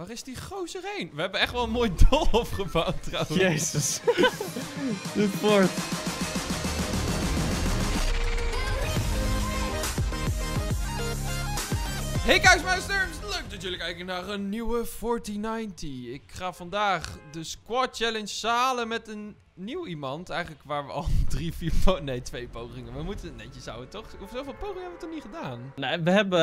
Waar is die gozer heen? We hebben echt wel een mooi doolhof gebouwd trouwens. Jezus. Dit fort. Hey kijksmuisters, leuk dat jullie kijken naar een nieuwe 4090. Ik ga vandaag de Squad Challenge halen met een nieuw iemand. Eigenlijk waar we al drie, vier, nee twee pogingen. We moeten het netjes houden toch? Of zoveel pogingen hebben we toch niet gedaan? Nou, we hebben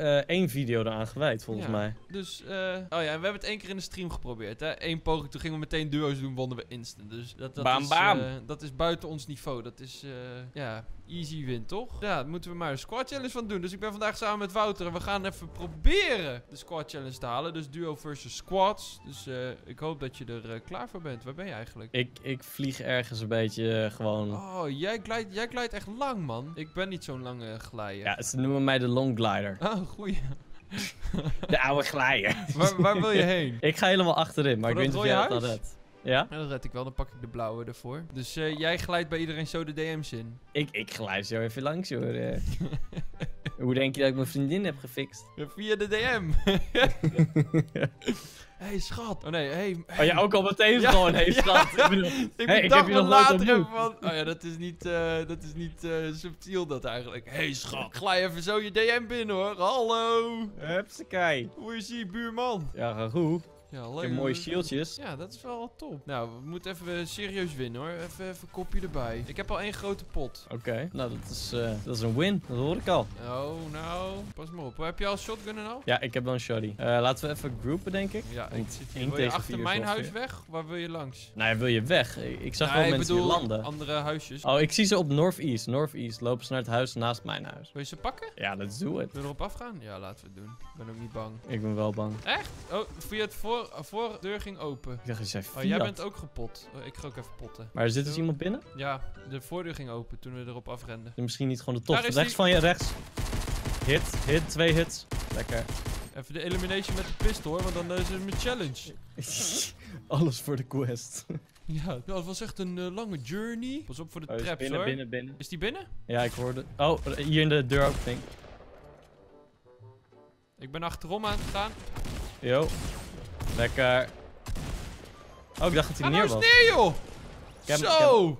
eh, één video eraan gewijd, volgens Ja. mij. Dus, eh, oh ja, we hebben het één keer in de stream geprobeerd. Hè? Eén poging, toen gingen we meteen duo's doen, wonnen we instant. Dus dat, dat, Bam, is, bam. eh, dat is buiten ons niveau. Dat is, ja, easy win, toch? Ja, daar moeten we maar een squad challenge van doen. Dus ik ben vandaag samen met Wouter en we gaan even proberen de squad challenge te halen. Dus duo versus squads. Dus eh, ik hoop dat je er eh, klaar voor bent. Waar ben je eigenlijk? Ik, ik vlieg ergens een beetje eh, gewoon... Oh, jij glijdt, jij glijdt echt lang, man. Ik ben niet zo'n lange glijer. Ja, ze noemen mij de long glider. Oh, goeie. De oude glider. waar, waar wil je heen? ik ga helemaal achterin, maar Voor ik weet dat niet of jij huis? redt. Ja? Ja, dat red ik wel. Dan pak ik de blauwe ervoor. Dus eh, jij glijdt bij iedereen zo de DM's in. Ik, ik glijd zo even langs, hoor. eh. Hoe denk je dat ik mijn vriendin heb gefixt? Via de DM. hey, schat. Oh nee, hey. Oh ja, ook al meteen Ja, gewoon, hey ja. schat. Ik bedoel, Ik Hey, heb je nog later even van... Oh ja, dat is niet, eh, dat is niet eh, subtiel dat eigenlijk. hey, schat. Glij even zo je DM binnen hoor. Hallo. Hupsakee. Hoe is die buurman? Ja, ga goed. Ja, leuk. mooie shieldjes. Ja, dat is wel top. Nou, we moeten even serieus winnen hoor. Even, even een kopje erbij. Ik heb al één grote pot. Oké, nou dat is, eh, dat is een win. Dat hoor ik al. Oh, nou. Pas maar op. Heb je al shotgun en al? Ja, ik heb wel een shoddy. Eh, laten we even groupen, denk ik. Ja, ik zit hier. één Wil je tegen achter vier mijn huis weg? Waar wil je langs? Nou, ja, wil je weg? Ik ik zag Nee, wel ik mensen bedoel hier landen. andere huisjes. Oh, ik zie ze op Northeast. Northeast. Lopen ze naar het huis naast mijn huis. Wil je ze pakken? Ja, let's do it. Wil je erop afgaan? Ja, laten we het doen. Ik ben ook niet bang. Ik ben wel bang. Echt? Oh, via het voor, uh, voordeur ging open. Ik dacht, je zei Oh, Fiat. jij bent ook gepot. Oh, ik ga ook even potten. Maar er zit dus iemand binnen? Ja, de voordeur ging open toen we erop afrenden. Misschien niet gewoon de top. Rechts die. van je, rechts. Hit, hit, twee hits. Lekker. Even de elimination met de pistol hoor, want dan is het mijn challenge. Alles voor de quest. Ja, dat was echt een eh, lange journey. Pas op voor de Oh, traps binnen, hoor. binnen, binnen. Is die binnen? Ja, ik hoorde... Oh, hier in de deuropening. Ik ben achterom aan het gaan. Yo. Lekker. Oh, ik dacht dat hij nou neer was. neer joh! Ik heb hem- Zo!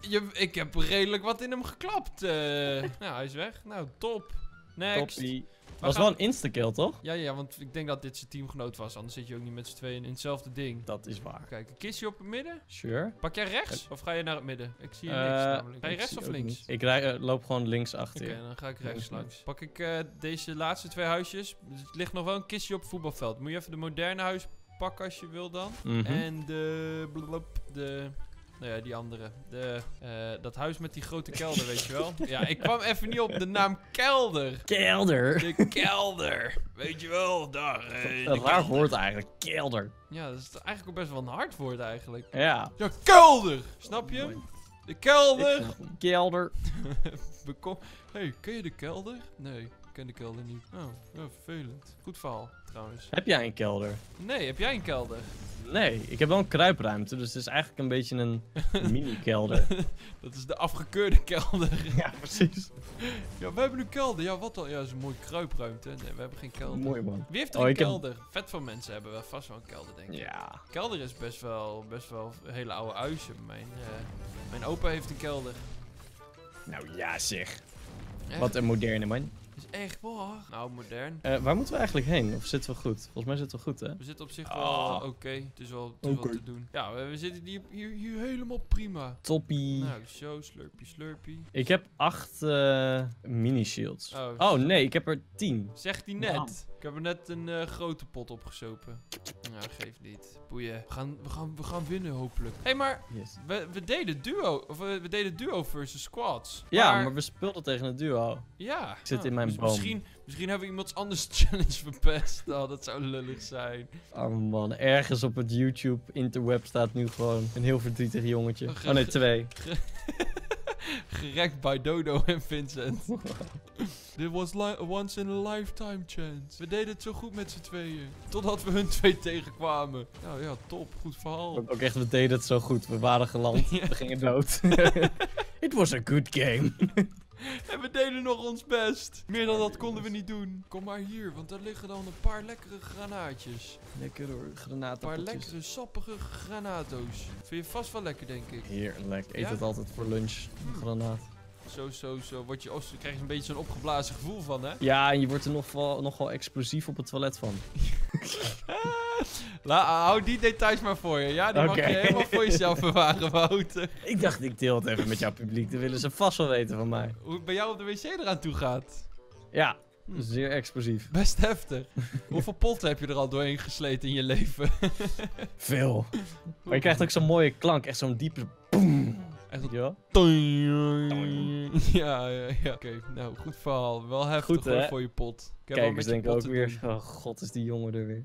Je, ik heb redelijk wat in hem geklapt. nou, hij is weg. Nou, top. Next. Toppie. Was gaan- wel een insta-kill, toch? Ja, ja, want ik denk dat dit zijn teamgenoot was. Anders zit je ook niet met z'n tweeën in hetzelfde ding. Dat is waar. Kijk, een kistje op het midden. Sure. Pak jij rechts? Of ga je naar het midden? Ik zie je Eh, niks namelijk. Ga je rechts of links? niet. Ik rij, eh, loop gewoon links achter Oké, dan ga ik Links, rechts langs. Pak ik eh, deze laatste twee huisjes. Er ligt nog wel een kistje op het voetbalveld. Moet je even de moderne huis pakken als je wil dan. Mhm. En de... blub, de... Nou ja, die andere. De, eh, dat huis met die grote kelder, weet je wel. Ja, ik kwam even niet op de naam kelder. Kelder. De kelder. Weet je wel, daar. de Een raar woord eigenlijk. Kelder. Ja, dat is eigenlijk ook best wel een hard woord eigenlijk. Ja. Ja, kelder! Snap je? De kelder! Kelder. Bekom hey, ken je de kelder? Nee, ik ken de kelder niet. Oh, vervelend. Goed verhaal, trouwens. Heb jij een kelder? Nee, heb jij een kelder? Nee, ik heb wel een kruipruimte, dus het is eigenlijk een beetje een mini-kelder. Dat is de afgekeurde kelder. ja, precies. ja, we hebben een kelder. Ja, wat dan? Ja, dat is een mooie kruipruimte. Nee, we hebben geen kelder. Mooi man. Wie heeft er Oh, een heb- kelder? Vet veel mensen hebben wel vast wel een kelder, denk ik. Ja. Kelder is best wel, best wel een hele oude huisje. Mijn, eh, mijn opa heeft een kelder. Nou ja zeg. Echt? Wat een moderne man. Is echt waar. Nou, modern. Eh, waar moeten we eigenlijk heen? Of zitten we goed? Volgens mij zitten we goed, hè? We zitten op zich wel Ah. oké. Het is wel, het is Oké. wel te doen. Ja, we, we zitten hier, hier, hier helemaal prima. Toppie. Nou, zo, slurpie, slurpie. Ik heb acht eh, mini-shields. Oh, Oh nee, ik heb er tien. Zegt hij net. Ik heb er net een eh, grote pot opgesopen. Nou, geeft niet. Boeien. We gaan, we gaan, we gaan winnen, hopelijk. Hé, hey, maar Yes. we, we deden duo. Of we, we deden duo versus squads. Ja, maar we speelden tegen een duo. Ja. zit nou, in mijn dus boom. Misschien, misschien hebben we iemands anders challenge verpest. Oh, dat zou lullig zijn. Arme man, ergens op het YouTube interweb staat nu gewoon een heel verdrietig jongetje. Oh nee, twee. Gerekt bij Dodo en Vincent. Dit was a once in a lifetime chance. We deden het zo goed met z'n tweeën. Totdat we hun twee tegenkwamen. Nou ja, top. Goed verhaal. Ook, ook echt, we deden het zo goed. We waren geland. We gingen dood. It was a good game. En we deden nog ons best. Meer dan dat konden we niet doen. Kom maar hier, want daar liggen dan een paar lekkere granaatjes. Lekker hoor, Een paar lekkere sappige granato's. Vind je vast wel lekker, denk ik. Heerlijk. Ik eet Ja? het altijd voor lunch. Een Hm. granaat. Zo, zo, zo. Word je, oh, krijg je een beetje zo'n opgeblazen gevoel van, hè? Ja, en je wordt er nog wel, nogal explosief op het toilet van. La, hou die details maar voor je. Ja, die mag je helemaal voor jezelf bewaren, Wouter. Ik dacht, ik deel het even met jouw publiek. Dan willen ze vast wel weten van mij. Hoe het bij jou op de wc eraan toe gaat. Ja, Hm. zeer explosief. Best heftig. Hoeveel potten heb je er al doorheen gesleten in je leven? Veel. Maar je krijgt ook zo'n mooie klank. Echt zo'n diepe... Boom. Echt? Toing. Ja, ja, ja. Oké, nou, goed verhaal. Wel heftig Goed, voor je pot. Ik heb Kijkers denken ook weer... Oh god, is die jongen er weer.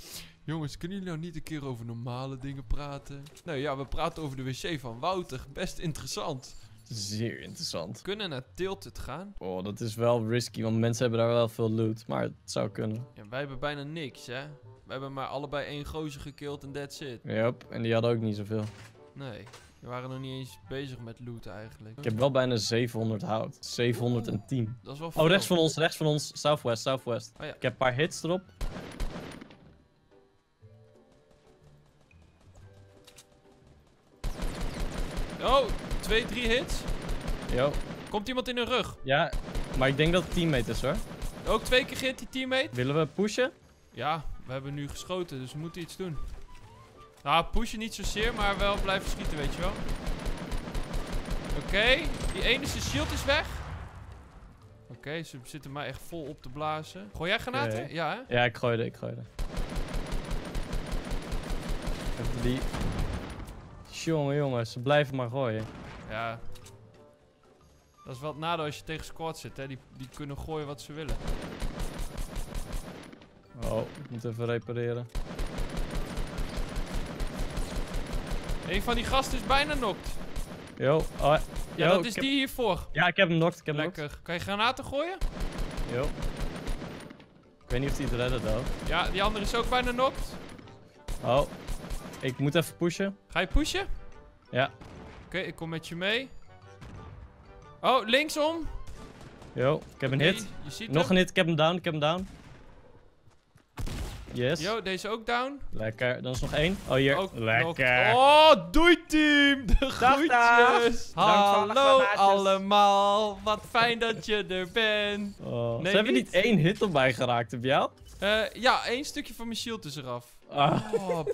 Jongens, kunnen jullie nou niet een keer over normale dingen praten? Nou ja, we praten over de wc van Wouter. Best interessant. Zeer interessant. We kunnen naar Tilted gaan. Oh, dat is wel risky, want mensen hebben daar wel veel loot. Maar het zou kunnen. Ja, wij hebben bijna niks, hè? We hebben maar allebei één gozer gekild en that's it. Yep, en die hadden ook niet zoveel. Nee, we waren nog niet eens bezig met loot eigenlijk. Ik heb wel bijna 700 hout. 710. Dat is wel veel. Oh, rechts van ons, rechts van ons. Southwest, southwest. Oh ja. Ik heb een paar hits erop. Twee, drie hits. Yo. Komt iemand in de rug. Ja, maar ik denk dat het teammate is hoor. Ook twee keer gehit die teammate. Willen we pushen? Ja, we hebben nu geschoten, dus we moeten iets doen. Nou, pushen niet zozeer, maar wel blijven schieten, weet je wel. Oké, die ene zijn shield is weg. Oké, ze zitten mij echt vol op te blazen. Gooi jij granaten? Ja, hè? Ja, ik gooide, ik gooide. Even die... Jongen, jongen, ze blijven maar gooien. Ja. Dat is wel het nadeel als je tegen squad zit, hè. Die, die kunnen gooien wat ze willen. Oh, ik moet even repareren. Een van die gasten is bijna knocked. Yo, oh, Ja, dat is heb- die hiervoor. Ja, ik heb hem knocked, ik heb knocked. Lekker. Kan je granaten gooien? Yo. Ik weet niet of hij het redde, though. Ja, die andere is ook bijna knocked. Oh, ik moet even pushen. Ga je pushen? Ja. Oké, ik kom met je mee. Oh, linksom. Yo, ik heb een hit. Je ziet Nog hem. een hit, ik heb hem down, ik heb hem down. Yes. Yo, deze ook down. Lekker, dan is nog één. Oh, hier. Ook Lekker. knocked. Oh, doei team. De groetjes. Hallo allemaal. Wat fijn dat je er bent. Oh, Nee, ze hebben niet. één hit op mij geraakt, heb jou? Eh, ja, één stukje van mijn shield is eraf. Ah, Oh,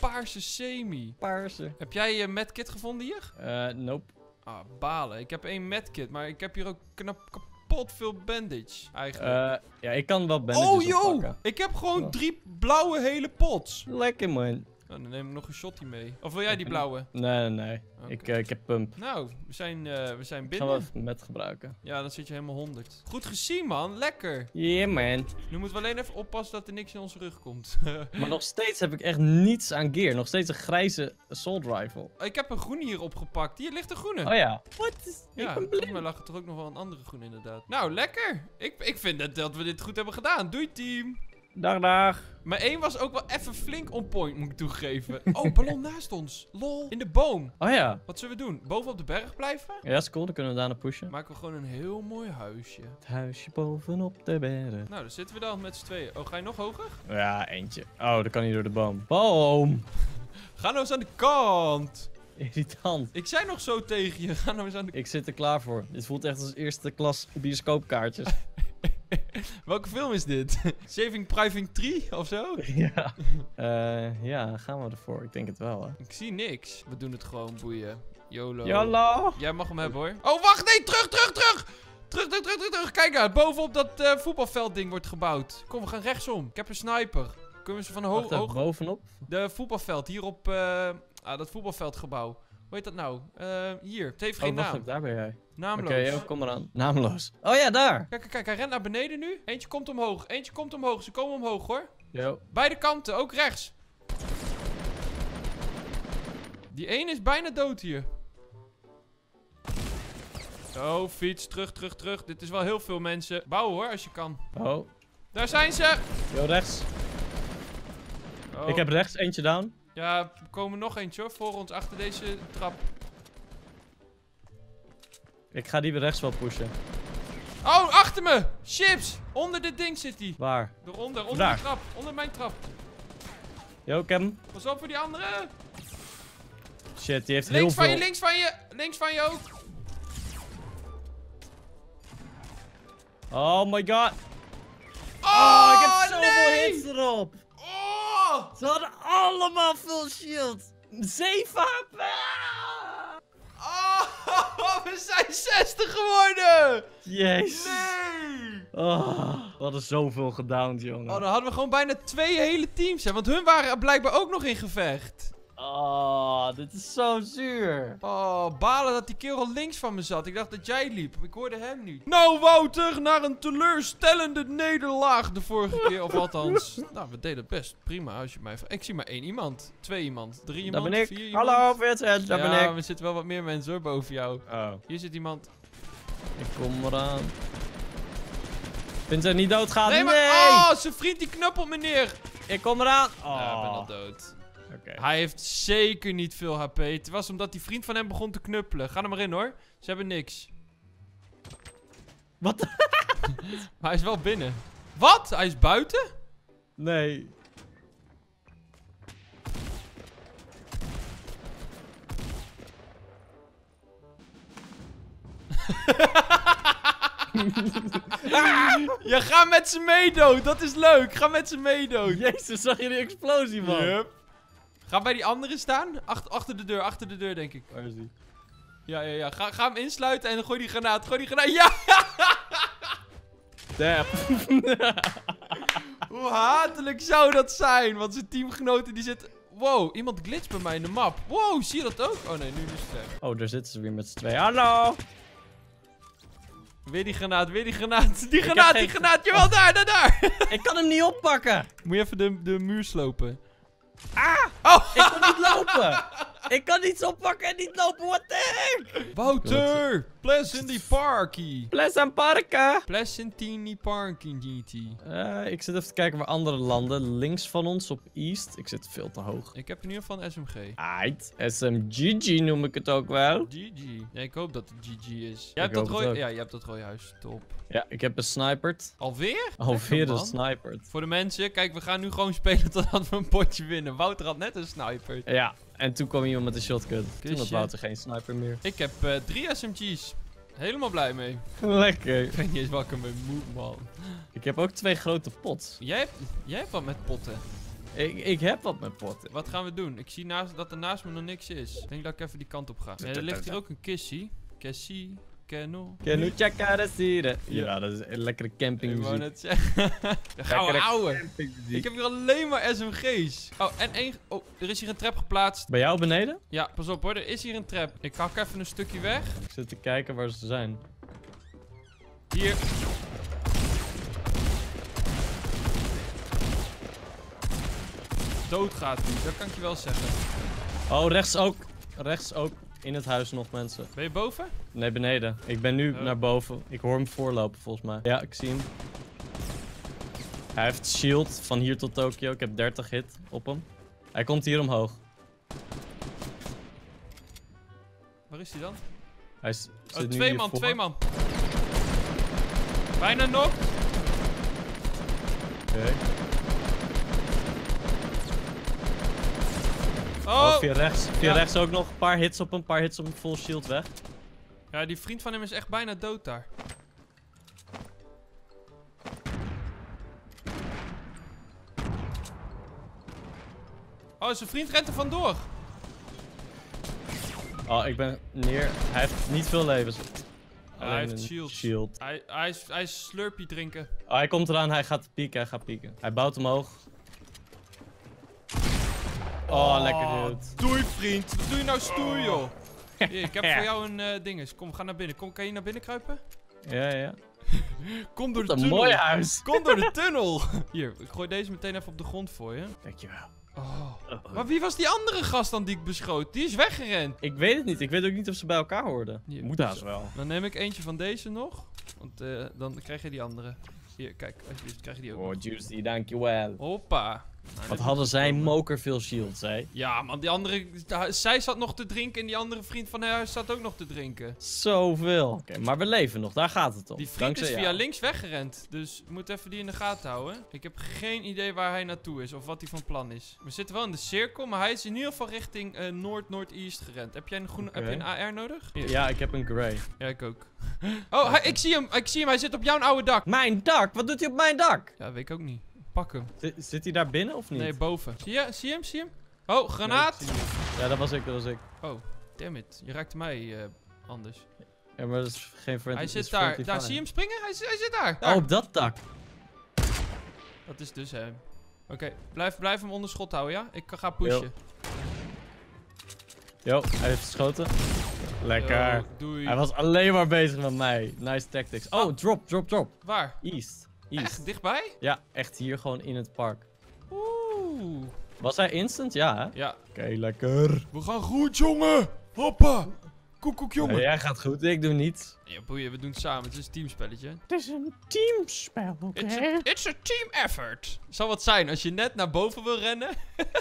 paarse semi. paarse. Heb jij je medkit gevonden hier? Eh, nope. Ah, balen. Ik heb één medkit, maar ik heb hier ook knap kapot veel bandage, eigenlijk. Eh, ja, ik kan wel bandages oh, yo! oppakken. Ik heb gewoon Oh. drie blauwe hele pots. Lekker, man. Nou, dan neem ik nog een shotty mee. Of wil jij die blauwe? Nee, nee, nee. Ik, eh, ik heb pump. Nou, we zijn, eh, we zijn binnen. wel even met gebruiken. Ja, dan zit je helemaal 100. Goed gezien, man. Lekker. Yeah, man. Nu moeten we alleen even oppassen dat er niks in onze rug komt. Maar nog steeds heb ik echt niets aan gear. Nog steeds een grijze assault rifle. ik heb een groene hier opgepakt. Hier ligt een groene. Oh ja. Wat? ja, ik ben volgens mij lag er toch ook nog wel een andere groen inderdaad. Nou, lekker. Ik, ik vind dat, dat we dit goed hebben gedaan. Doei, team. Dag, dag. Maar één was ook wel even flink on point, moet ik toegeven. Oh, ballon naast ons. Lol. In de boom. Oh ja. Wat zullen we doen? Boven op de berg blijven? Ja, is cool. Dan kunnen we daarna pushen. Maken we gewoon een heel mooi huisje. Het huisje bovenop de berg. Nou, daar zitten we dan met z'n tweeën. Oh, ga je nog hoger? Ja, eentje. Oh, dat kan niet door de boom. Boom. Ga nou eens aan de kant. Irritant. Ik zei nog zo tegen je. Ga nou eens aan de Ik zit er klaar voor. Dit voelt echt als eerste klas bioscoopkaartjes. Welke film is dit? Saving Private 3 of zo? ja. Eh, ja, gaan we ervoor. Ik denk het wel, hè. Ik zie niks. We doen het gewoon, boeien. YOLO. Yolo. Jij mag hem hebben hoor. Oh, wacht, nee, terug, terug, terug! Terug, terug, terug, terug, terug. Kijk uit, bovenop dat eh voetbalveldding wordt gebouwd. Kom, we gaan rechtsom. Ik heb een sniper. Kunnen we ze van ho hoog... bovenop. De voetbalveld, hier op eh, ah, dat voetbalveldgebouw. Hoe heet dat nou? Hier, het heeft Oh, geen wacht naam. daar ben jij. Naamloos. Oké, kom eraan. Naamloos. Oh ja, daar. Kijk, kijk, hij rent naar beneden nu. Eentje komt omhoog, eentje komt omhoog. Ze komen omhoog hoor. Yo. Beide kanten, ook rechts. Die ene is bijna dood hier. Oh, fiets, terug, terug, terug. Dit is wel heel veel mensen. Bouwen hoor, als je kan. Oh. Daar zijn ze! Yo, rechts. Oh. Ik heb rechts eentje down. Ja, er komen nog eentje hoor, voor ons, achter deze trap. Ik ga die rechts wel pushen. Oh, achter me! Chips! Onder dit ding zit hij. Waar? Eronder, onder Daar. de trap. Onder mijn trap. Yo, hem. Pas op voor die andere. Shit, die heeft Links heel van veel... je, links van je. Links van je ook. Oh my god. Oh, Oh, ik heb zoveel nee! hits erop. Oh! Ze hadden allemaal full shield. 7 HP. We zijn 60 geworden! Jezus. Nee! Oh, we hadden zoveel gedowned, jongen. Oh, dan hadden we gewoon bijna twee hele teams, hè. Want hun waren blijkbaar ook nog in gevecht. Oh, dit is zo zuur. Oh, balen dat die kerel links van me zat. Ik dacht dat jij liep. Ik hoorde hem niet. Nou, Wouter, naar een teleurstellende nederlaag de vorige keer. Of althans, nou, we deden het best prima als je mij vraagt. Ik zie maar één iemand. Twee iemand. Drie iemand. Daar ben ik. Vier iemand. Hallo, Vincent, daar ja, ben ik. er zitten wel wat meer mensen hoor, boven jou. Oh, Hier zit iemand. ik kom eraan. Vincent, niet doodgaan. nee, Nee, maar... Oh, zijn vriend die knuppelt me neer. Ik kom eraan. Oh. Ja, ik ben al dood. Oké. Hij heeft zeker niet veel HP. Het was omdat die vriend van hem begon te knuppelen. Ga er maar in hoor. Ze hebben niks. Wat? Maar hij is wel binnen. Wat? Hij is buiten? Nee. Ja, ga met ze meedoen. Dat is leuk. Ga met ze meedoen. Jezus, zag je die explosie, man? Yup. Ga bij die andere staan. Achter, achter de deur, achter de deur, denk ik. Waar is die? Ja, ja, ja. Ga, ga hem insluiten en gooi die granaat. Gooi die granaat. Ja! Damn. Hoe hatelijk zou dat zijn? Want zijn teamgenoten die zitten... Wow, iemand glitcht bij mij in de map. Wow, zie je dat ook? Oh nee, nu is het weg. Oh, daar zitten ze weer met z'n tweeën. Hallo. Weer die granaat, weer die granaat. Die granaat, die geen- granaat. Jawel, daar, daar, daar. Ik kan hem niet oppakken. Moet je even de, de muur slopen. Ah! Oh! Ik kan niet lopen. Ik kan niets oppakken en niet lopen. What the heck? Wouter! Parky. Pleasant parken. Pleasantly Parky GT. Eh, ik zit even te kijken waar andere landen. Links van ons op East. Ik zit veel te hoog. Ik heb in ieder geval een SMG. Aight. SMGG noem ik het ook wel. GG. Ja, ik hoop dat het GG is. Jij hebt hoop dat rooi... ook. Ja, je hebt dat rode huis. Top. Ja, ik heb een sniperd. Alweer? Alweer een sniperd. Voor de mensen, kijk, we gaan nu gewoon spelen totdat we een potje winnen. Wouter had net een sniper. Ja, en toen kwam iemand met een shotgun. Toen had Kusje. Wouter geen sniper meer. Ik heb eh, drie SMG's. Helemaal blij mee. Lekker. Ik weet niet eens welke me moet, man. Ik heb ook twee grote pots. Jij hebt, jij hebt wat met potten. Ik, ik heb wat met potten. Wat gaan we doen? Ik zie naast, dat er naast me nog niks is. Ik denk dat ik even die kant op ga. Ja, er ligt hier ook een kissie. Kissie. Out the city? Ja, dat is een lekkere Ik wou campingmuziek. gaan we houden. Ik heb hier alleen maar SMG's. Oh, en één... Oh, er is hier een trap geplaatst. Bij jou beneden? Ja, pas op hoor. Er is hier een trap. Ik hak even een stukje weg. Ik zit te kijken waar ze zijn. Hier. Dood gaat hij, dat kan ik je wel zeggen. Oh, rechts ook. Rechts ook. In het huis nog mensen. Ben je boven? Nee, beneden. Ik ben nu Oh. naar boven. Ik hoor hem voorlopen volgens mij. Ja, ik zie hem. Hij heeft shield van hier tot Tokio. Ik heb 30 hit op hem. Hij komt hier omhoog. Waar is hij dan? Hij is, Oh, twee man, voor. twee man. Bijna nog. Oké. Oh! Oh, via rechts. Via Ja. rechts ook nog een paar hits op. Een paar hits op hem. Full shield weg. Ja, die vriend van hem is echt bijna dood daar. Oh, zijn vriend rent er vandoor. Oh, ik ben neer. Hij heeft niet veel levens. hij heeft een shield. shield. Hij, hij, is, hij slurpie drinken. Oh, hij komt eraan. Hij gaat pieken. Hij gaat pieken. Hij bouwt omhoog. Oh, lekker dude. Doei vriend. Wat doe je nou stoer joh? Hier, ik heb voor jou een eh dinges. Kom, ga naar binnen. Kom, kan je naar binnen kruipen? Ja, ja. Kom door de Wat tunnel. mooi huis. Kom door de tunnel. Hier, ik gooi deze meteen even op de grond voor je. Dankjewel. Oh. Maar wie was die andere gast dan die ik beschoot? Die is weggerend. Ik weet het niet. Ik weet ook niet of ze bij elkaar hoorden. Hier, Moet haast wel. Dan neem ik eentje van deze nog. Want eh, dan krijg je die andere. Hier, kijk. Alsjeblieft, krijg je die ook Oh, juicy. Dankjewel. Hoppa. Nou, Wat hadden moet zij komen. moker veel shields, hè? Ja, man, die andere... da- Zij zat nog te drinken en die andere vriend van haar zat ook nog te drinken. Zoveel. Oké, maar we leven nog, daar gaat het om. Die vriend Dankzij is via jou. links weggerend. Dus we moeten even die in de gaten houden. Ik heb geen idee waar hij naartoe is of wat hij van plan is. We zitten wel in de cirkel, maar hij is in ieder geval richting eh, noord-noord-east gerend. Heb jij een, groene, heb je een AR nodig? Ja, ik heb een grey. Ja, ik ook. Oh, hij- ik zie hem. Ik zie hem. Hij zit op jouw oude dak. Mijn dak? Wat doet hij op mijn dak? Ja, weet ik ook niet. Pak hem. Zit, zit hij daar binnen of niet? Nee, boven. Zie je? Zie hem? Zie hem? Oh, granaat. Nee, ja, dat was ik, dat was ik. Oh, damn it. Je raakte mij eh, anders. Ja, maar dat is geen friend. Hij zit daar. Daar, zie je hem springen? Hij, zit- hij zit daar. daar. Oh, op dat dak. Dat is dus hem. Oké, blijf, blijf hem onder schot houden, ja? Ik ga pushen. Yo, hij heeft geschoten. Lekker. Yo. Hij was alleen maar bezig met mij. Nice tactics. Oh, Ah. drop, drop, drop. Waar? East. East. Echt? Dichtbij? Ja, echt hier gewoon in het park. Oeh. Was hij instant? Ja, hè? Ja. Oké, lekker. We gaan goed, jongen. Hoppa. Koekoek, jongen. Nee, jij gaat goed, ik doe niets. Ja, boeien, we doen het samen. Het is een teamspelletje. Het is een teamspel, oké? It's a, it's a team effort. Zal wat zijn als je net naar boven wil rennen.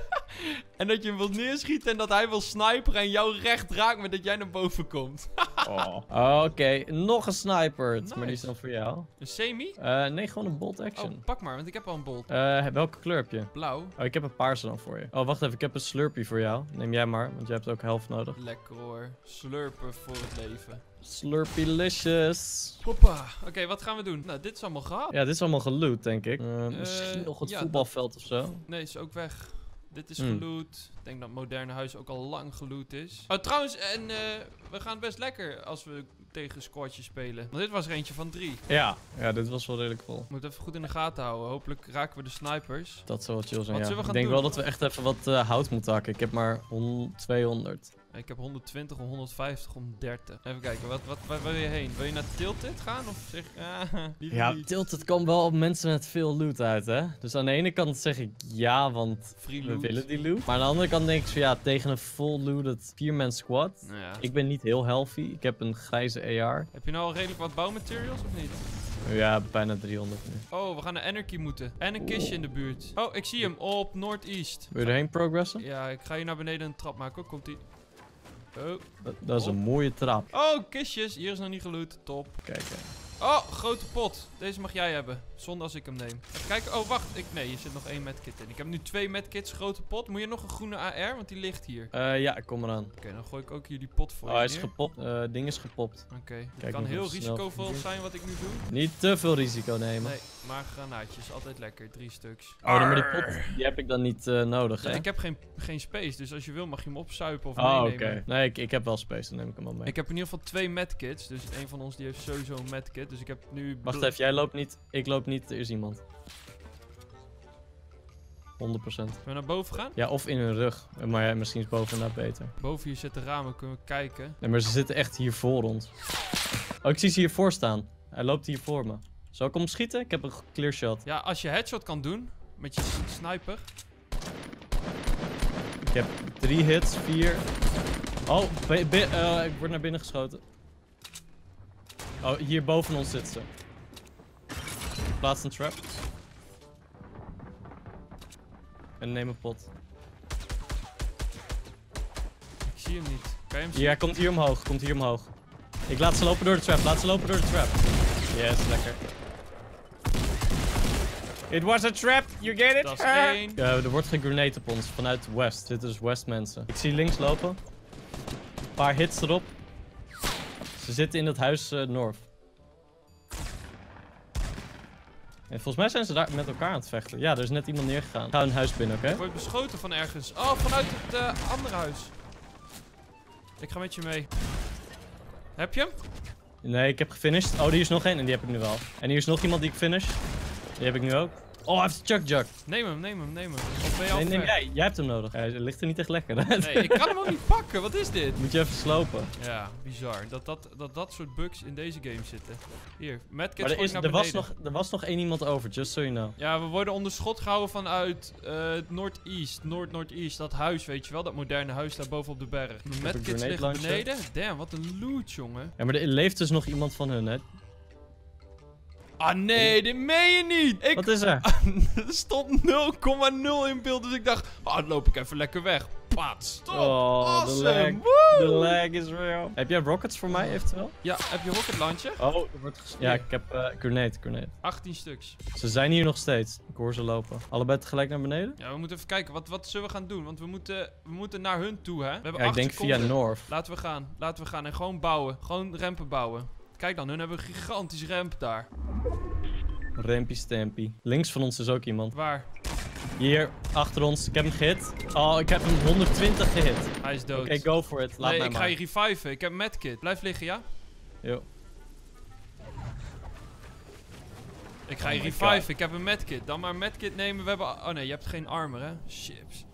en dat je hem wilt neerschieten en dat hij wil sniperen en jou recht raakt met dat jij naar boven komt. Oh. Oké, nog een sniper. Maar die is dan voor jou. Een semi? Eh, nee, gewoon een bolt Oh, action. pak maar, want ik heb al een bolt. Eh, welke kleur heb je? Blauw. Oh, ik heb een paarse dan voor je. Oh, wacht even. Ik heb een slurpee voor jou. Neem jij maar, want jij hebt ook helft nodig. Lekker hoor. Slurpen voor het leven. Slurpeelicious. Hoppa. Oké, wat gaan we doen? Nou, dit is allemaal gehad. Ja, dit is allemaal geloot, denk ik. Eh, misschien nog het ja, voetbalveld of zo. Nee, is ook weg. Dit is Hmm. geloot. Ik denk dat het moderne huis ook al lang geloot is. Oh, trouwens, en eh, we gaan best lekker als we tegen squadjes spelen. Want dit was er eentje van drie. Ja, ja, dit was wel redelijk vol. Moet even goed in de gaten houden. Hopelijk raken we de snipers. Dat zou wel chill zijn, Wat ja. zullen we Ik gaan denk doen? wel dat we echt even wat eh, hout moeten hakken. Ik heb maar 100, 200. Ik heb 120 om 150 om 30. Even kijken, wat, wat, waar wil je heen? Wil je naar Tilted gaan? Of zeg ah, Ja? Tilted kwam wel op mensen met veel loot uit, hè. Dus aan de ene kant zeg ik ja, want Free we willen die loot. Maar aan de andere kant denk ik zo, ja, tegen een full looted 4-man squad. Nou ja. Ik ben niet heel healthy. Ik heb een grijze AR. Heb je nou al redelijk wat bouwmaterials of niet? Ja, bijna 300 nu. Oh, we gaan naar Anarchy moeten. En een kistje in de buurt. Oh, ik zie hem op Northeast. Wil je erheen progressen? Ja, ik ga hier naar beneden een trap maken. Komt ie. Oh. Dat, dat is een mooie trap. oh, kistjes. Hier is nog niet geloot. Top. Kijk, Oh, grote pot. Deze mag jij hebben. Zonder als ik hem neem. Even kijken. Oh, wacht. Ik, nee, hier zit nog één medkit in. Ik heb nu twee medkits. Grote pot. Moet je nog een groene AR? Want die ligt hier. Eh, ja, ik kom eraan. Oké, dan gooi ik ook hier die pot voor Oh, je hij is neer. gepopt. Eh, ding is gepopt. Oké. Het Kijk kan heel risicovol zijn wat ik nu doe. Niet te veel risico nemen. Nee, maar granaatjes. Altijd lekker. Drie stuks. Oh, maar die pot, die heb ik dan niet eh, nodig, hè? Ik heb geen, geen space. Dus als je wil mag je hem opzuipen of Oh, oké. Nee, ik, ik heb wel space, dan neem ik hem wel mee. Ik heb in ieder geval twee medkits. Dus een van ons die heeft sowieso een medkit. Dus ik heb nu... Wacht even, jij loopt niet. Ik loop niet, er is iemand. 100%. Zullen we naar boven gaan? Ja, of in hun rug. Maar ja, misschien is boven inderdaad beter. Boven hier zitten ramen, kunnen we kijken. Nee, maar ze zitten echt hier voor ons. Oh, ik zie ze hiervoor staan. Hij loopt hier voor me. Zal ik hem schieten? Ik heb een clear shot. Ja, als je headshot kan doen met je sniper. Ik heb drie hits, vier. Oh, eh, ik word naar binnen geschoten. Oh, hier boven ons zit ze. Plaats een trap. En neem een pot. Ik zie hem niet. Kan je hem zien? Ja, hij komt hier omhoog, komt hier omhoog. Ik laat ze lopen door de trap, laat ze lopen door de trap. Yes, lekker. It was a trap, you get it? Dat is één. Ja, er wordt gegrenade op ons vanuit west. Dit is west mensen. Ik zie links lopen. Een paar hits erop. Ze zitten in het huis eh north. En volgens mij zijn ze daar met elkaar aan het vechten. Ja, er is net iemand neergegaan. Ga een huis binnen, oké? Ik word beschoten van ergens. Oh, vanuit het eh, andere huis. Ik ga met je mee. Heb je hem? Nee, ik heb gefinished. Oh, die is nog één en die heb ik nu wel. En hier is nog iemand die ik finish. Die heb ik nu ook. Oh, hij heeft een chuck jug. Neem hem, neem hem, neem hem. Of ben je Nee, neem jij. Jij hebt hem nodig. Hij ligt er niet echt lekker. Nee, ik kan hem ook niet pakken. Wat is dit? Moet je even slopen. Ja, bizar. Dat dat, dat dat soort bugs in deze game zitten. Hier, er, gooi is, naar er, was beneden. nog, er was nog één iemand over, just so you know. Ja, we worden onder schot gehouden vanuit uh, Noord-East. Noord-Noord-East. Dat huis, weet je wel. Dat moderne huis daar boven op de berg. Liggen launcher. beneden. Damn, wat een loot, jongen. Ja, maar er leeft dus nog iemand van hun, hè? Ah nee, dit meen je niet. Ik, Wat is er? er stond 0,0 in beeld, dus ik dacht, oh, dan loop ik even lekker weg. Pat, stop. Oh, de awesome. lag. Woe. De lag is real. Heb jij rockets voor mij eventueel? Ja, heb je rocket launcher? Oh, er wordt ges- Ja, ik heb eh grenade, grenade. 18 stuks. Ze zijn hier nog steeds. Ik hoor ze lopen. Allebei tegelijk naar beneden? Ja, we moeten even kijken, wat, wat zullen we gaan doen? Want we moeten, we moeten naar hun toe, hè? We hebben Ja, ik denk seconden. via North. Laten we gaan, laten we gaan en gewoon bouwen. Gewoon rampen bouwen. Kijk dan, hun hebben een gigantisch ramp daar. Rampy Stampy. Links van ons is ook iemand. Waar? Hier, achter ons. Ik heb hem gehit. Oh, ik heb hem 120 gehit. Oké, Hij is dood. go for it. Laat nee, mij ik maar. ga je reviven. Ik heb een medkit. Blijf liggen, ja? Yo. Ik ga Oh je my reviven. Ik heb een medkit. Dan maar een medkit nemen. We hebben... Oh nee, je hebt geen armor, hè? Chips.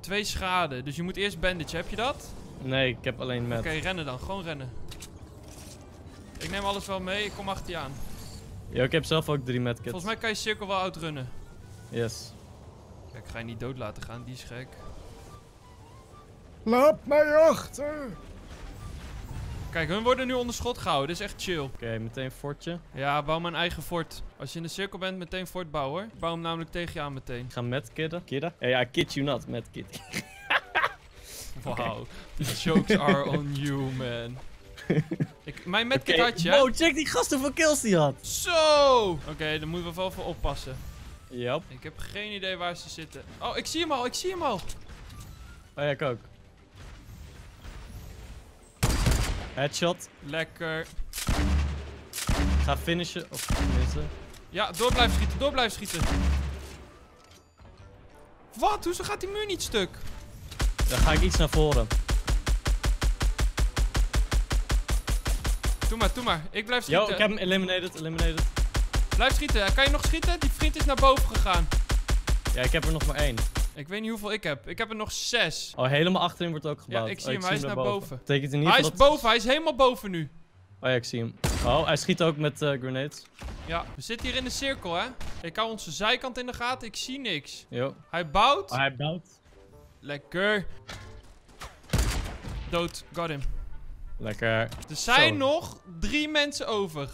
Twee schade. Dus je moet eerst bandage. Heb je dat? Nee, ik heb alleen met. Oké, rennen dan. Gewoon rennen. Ik neem alles wel mee. Ik kom achter je aan. Yo, ik heb zelf ook drie medkits. Volgens mij kan je cirkel wel outrunnen. Yes. Kijk, ik ga je niet dood laten gaan. Die is gek. Laat mij achter! Kijk, hun worden nu onder schot gehouden. Dit is echt chill. Oké, meteen fortje. Ja, bouw mijn eigen fort. Als je in de cirkel bent, meteen fort bouwen. hoor. Ik bouw hem namelijk tegen je aan meteen. Ik ga met kidden. Kidden? Ja, ja, kid you not. Met kid. Wow. The jokes are on you, man. Ik, mijn medkit had je? Wow, check die gast hoeveel kills die had. Zo! Oké, dan moeten we wel voor oppassen. Yep. Ik heb geen idee waar ze zitten. Oh, ik zie hem al, ik zie hem al. Oh ja, ik ook. Headshot. Lekker. Ik ga finishen. Of tenminste. Ja, door blijven schieten, door blijven schieten. Wat? Hoezo gaat die muur niet stuk? Dan ga ik iets naar voren. Doe maar, doe maar. Ik blijf Yo, schieten. ik heb hem eliminated, eliminated. Blijf schieten. Kan je nog schieten? Die vriend is naar boven gegaan. Ja, ik heb er nog maar één. Ik weet niet hoeveel ik heb. Ik heb er nog zes. Oh, helemaal achterin wordt ook gebouwd. ik zie Oh, hem, hij is naar boven. Betekent in ieder Hij is dat- boven, hij is helemaal boven nu. Oh ja, ik zie hem. Oh, hij schiet ook met eh, grenades. Ja, we zitten hier in de cirkel, hè. Ik hou onze zijkant in de gaten. Ik zie niks. Yo. Hij bouwt. Oh, hij bouwt. Lekker. Dood. Got him. Lekker. Er zijn Zo. nog drie mensen over.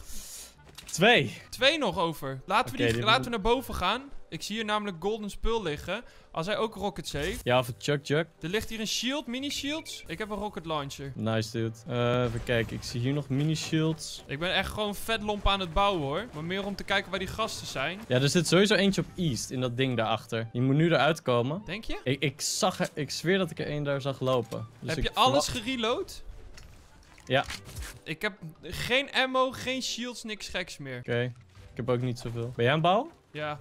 Twee. Twee nog over. Laten, we, die, laten we naar boven gaan. Ik zie hier namelijk golden spul liggen. Als hij ook rockets heeft. Ja, of een Chuck Chuck. Er ligt hier een shield, mini shields. Ik heb een rocket launcher. Nice, dude. Eh, even kijken. Ik zie hier nog mini shields. Ik ben echt gewoon vet lomp aan het bouwen hoor. Maar meer om te kijken waar die gasten zijn. Ja, er zit sowieso eentje op East in dat ding daarachter. Die moet nu eruit komen. Denk je? Ik, ik zag er, ik zweer dat ik er één daar zag lopen. Dus heb je alles gereload? Ja. Ik heb geen ammo, geen shields, niks geks meer. Oké. Ik heb ook niet zoveel. Ben jij aan het bouwen? Ja.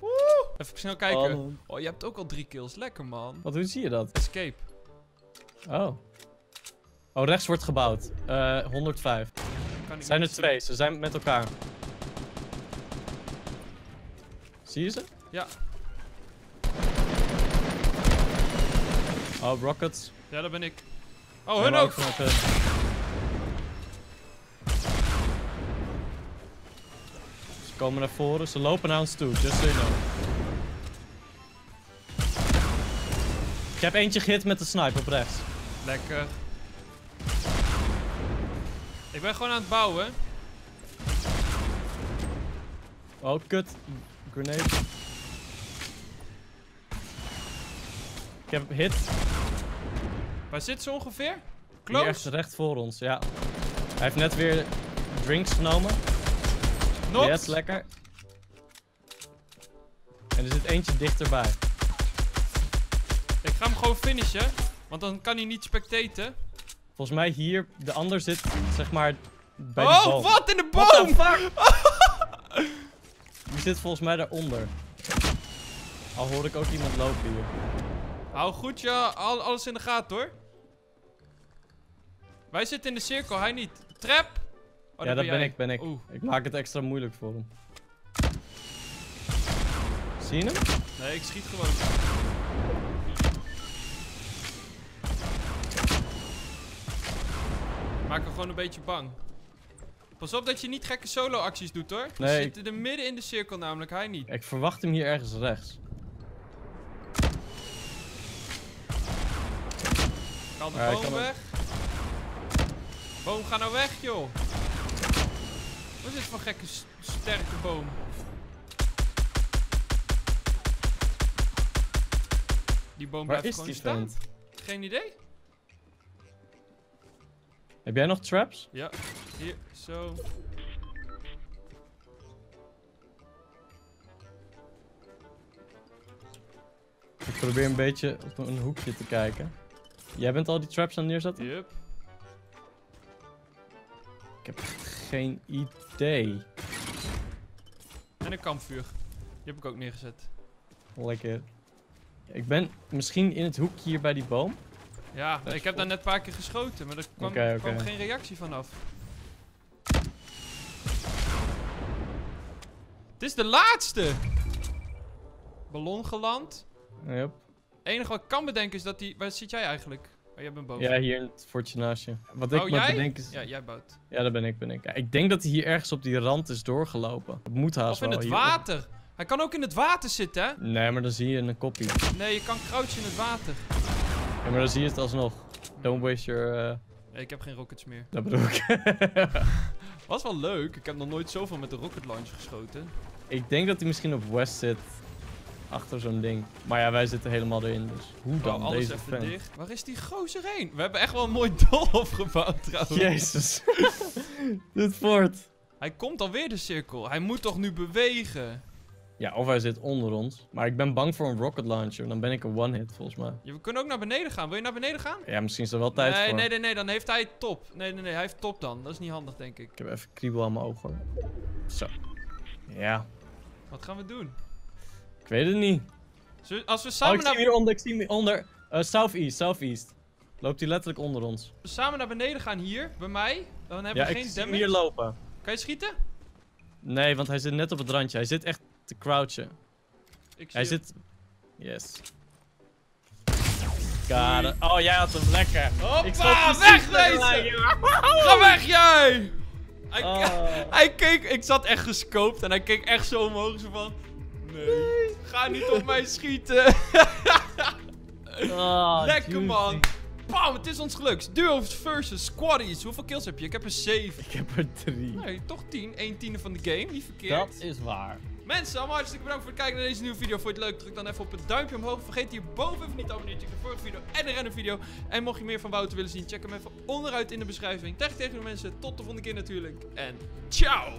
Woe! Even snel kijken. Oh. Oh, je hebt ook al drie kills. Lekker man. Wat, hoe zie je dat? Escape. Oh. Oh, rechts wordt gebouwd. Eh 105. Kan ik Zijn er twee, ze zijn met elkaar. Zie je ze? Ja. Oh, rockets. Ja, dat ben ik. Oh, hun ook. vanuit hun. Ze komen naar voren, ze lopen naar ons toe, just so you know. Ik heb eentje gehit met de snipe op rechts. Lekker. Ik ben gewoon aan het bouwen. Oh, kut. Grenade. Ik heb hit. Waar zit ze ongeveer? Hier echt recht voor ons, ja. Hij heeft net weer drinks genomen. Nog? Yes, lekker. En er zit eentje dichterbij. Ik ga hem gewoon finishen. Want dan kan hij niet spectaten. Volgens mij hier, de ander zit zeg maar bij oh, de boom. wat in de boom! fuck? Die zit volgens mij daaronder. Al hoor ik ook iemand lopen hier. Hou goed je al, alles in de gaten hoor. Wij zitten in de cirkel, hij niet. Trap! Oh, ja, dat ben jij. ik, ben ik. Oeh. Ik maak het extra moeilijk voor hem. Zie je hem? Nee, ik schiet gewoon. Maak hem gewoon een beetje bang. Pas op dat je niet gekke solo acties doet hoor. We Nee, zitten er midden in de cirkel namelijk, hij niet. Ik verwacht hem hier ergens rechts. Haal de boom kan weg. Boom, ga nou weg joh. Wat is dit voor gekke sterke boom? Die boom Waar blijft is gewoon die staan. vent? Geen idee? Heb jij nog traps? Ja, hier, zo. Ik probeer een beetje op een hoekje te kijken. Jij bent al die traps aan neerzetten? Yup. Ik heb geen idee. En een kampvuur. Die heb ik ook neergezet. Lekker. Ik ben misschien in het hoekje hier bij die boom. Ja, ik heb daar net een paar keer geschoten, maar er kwam, geen reactie vanaf. Het is de laatste! Ballon geland. Yep. Het enige wat ik kan bedenken is dat die... Waar zit jij eigenlijk? Oh, jij bent boven. Ja, hier in het fortje naast je. Wat ik Oh, jij? bedenk is... Ja, jij bouwt. Ja, dat ben ik, ben ik. Ja, ik denk dat hij hier ergens op die rand is doorgelopen. Het moet haast Of in wel het water. Hij kan ook in het water zitten, hè? Nee, maar dan zie je een koppie. Nee, je kan crouchen in het water. Ja, maar dan zie je het alsnog. Don't waste your... eh, Nee, ik heb geen rockets meer. dat bedoel ik. Was wel leuk. Ik heb nog nooit zoveel met de rocket launcher geschoten. ik denk dat hij misschien op west zit. Achter zo'n ding. Maar ja, wij zitten helemaal erin, dus hoe Oh, dan alles deze even vent? dicht. Waar is die gozer heen? We hebben echt wel een mooi doolhof gebouwd trouwens. Jezus. Dit fort. Hij komt alweer de cirkel. Hij moet toch nu bewegen? Ja, of hij zit onder ons. Maar ik ben bang voor een rocket launcher. Dan ben ik een one-hit volgens mij. Ja, we kunnen ook naar beneden gaan. Wil je naar beneden gaan? Ja, misschien is er wel tijd nee, voor. nee, nee, nee. Dan heeft hij top. Nee, nee, nee. Hij heeft top dan. Dat is niet handig, denk ik. Ik heb even kriebel aan mijn ogen. hoor. Zo. Ja, Wat gaan we doen? Ik weet het niet. Zullen- Als we Oh, samen, ik zie hem naar, hier onder. Ik zie hem hier onder. Eh, southeast, southeast. Loopt hij letterlijk onder ons. samen naar beneden gaan hier, bij mij, dan hebben Ja, we ik geen damage. hier lopen. Kan je schieten? Nee, want hij zit net op het randje. Hij zit echt te crouchen. Ik zie Hij zit... Yes. It. Oh, jij had hem lekker. Ik Hoppa, wegwezen! Ga weg jij! Hij, Oh. hij keek, ik zat echt gescoopt en hij keek echt zo omhoog zo van... Nee, ga niet op mij schieten. Oh, Lekker juicy. man. Bam, het is ons gelukt. Duos versus squaddies. Hoeveel kills heb je? Ik heb er 7. Ik heb er drie. Nee, toch 10. 1 tiende van de game, niet verkeerd. Dat is waar. Mensen, allemaal hartstikke bedankt voor het kijken naar deze nieuwe video. Vond je het leuk? Druk dan even op het duimpje omhoog. Vergeet hierboven even niet te abonneren. Check de vorige video en de random video. En mocht je meer van Wouter willen zien, check hem even onderuit in de beschrijving. Tegen tegen de mensen. Tot de volgende keer natuurlijk. En ciao!